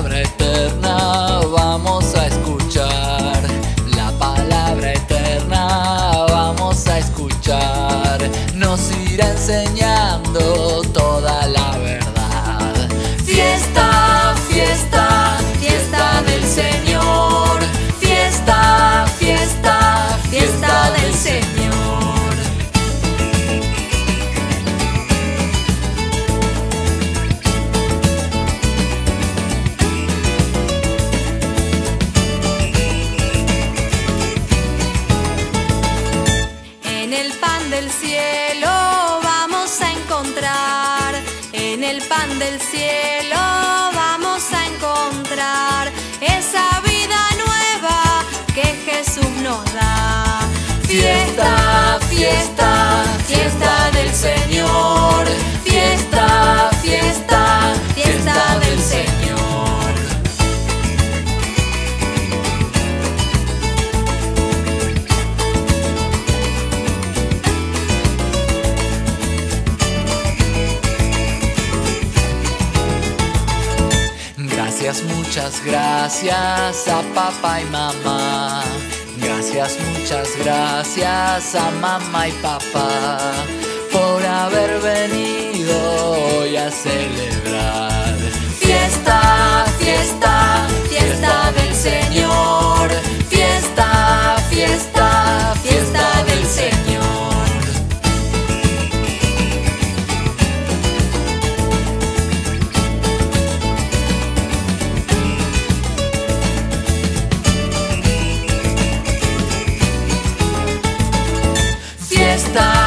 palabra eterna vamos a escuchar. La palabra eterna vamos a escuchar. Nos irá enseñando toda Fiesta, fiesta, del Señor. Fiesta, fiesta, fiesta del Señor. Gracias, muchas gracias a papá y mamá. Gracias, muchas gracias a mamá y papá por haber venido hoy a celebrar. está.